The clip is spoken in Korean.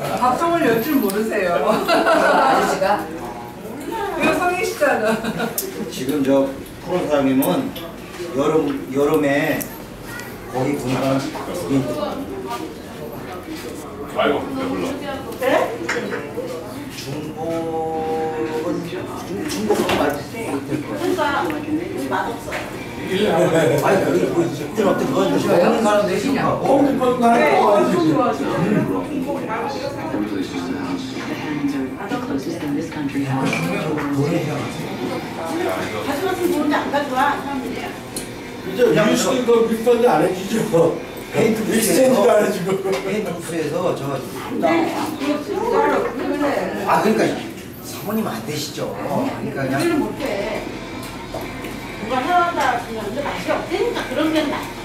밥송을 열 줄 모르세요. 아저씨가? 이거 성희씨잖아. 지금 저 프로 사장님은 여름 여름에 거기 보니까 이 말고 배불러. 중복은 중- 중복은 말될 거야. 그러니까 아니 여기 뭐 있든 없든 그건 좀 먹는 사람 내시냐고. 먹는 건 네, 하는 거 좋은데 안 가져와 사람들이. 이제 유시도 그 리펀드 안 해주죠. 페인트 익스체인지도 안 해주고. 페인트 부스에서 저 네. 아 그러니까 사모님 안 되시죠. 그러니까 우리는 그냥 못해. 누가 해왔다 그냥 근데 맛이 없으니까 그런 없어요. 그러니까